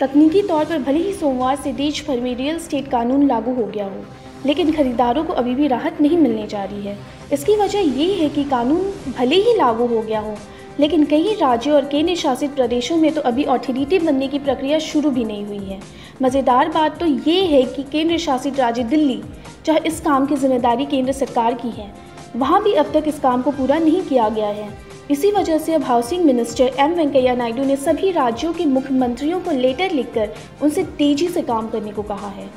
तकनीकी तौर पर भले ही सोमवार से देश भर में रियल स्टेट कानून लागू हो गया हो, लेकिन खरीदारों को अभी भी राहत नहीं मिलने जा रही है। इसकी वजह ये है कि कानून भले ही लागू हो गया हो, लेकिन कई राज्यों और केंद्र शासित प्रदेशों में तो अभी ऑथोरिटी बनने की प्रक्रिया शुरू भी नहीं हुई है। मज़ेदार बात तो ये है कि केंद्र शासित राज्य दिल्ली चाहे इस काम की ज़िम्मेदारी केंद्र सरकार की है, वहाँ भी अब तक इस काम को पूरा नहीं किया गया है। इसी वजह से अब housing minister M Venkaiah Naidu ने सभी राज्यों के मुख्यमंत्रियों को लेटर लिखकर उनसे तेज़ी से काम करने को कहा है।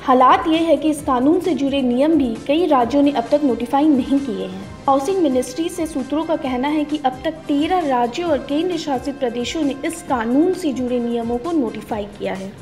हालात ये है कि इस कानून से जुड़े नियम भी कई राज्यों ने अब तक नोटिफाई नहीं किए हैं। हाउसिंग मिनिस्ट्री से सूत्रों का कहना है कि अब तक तेरह राज्यों और केंद्र शासित प्रदेशों ने इस कानून से जुड़े नियमों को नोटिफाई किया है।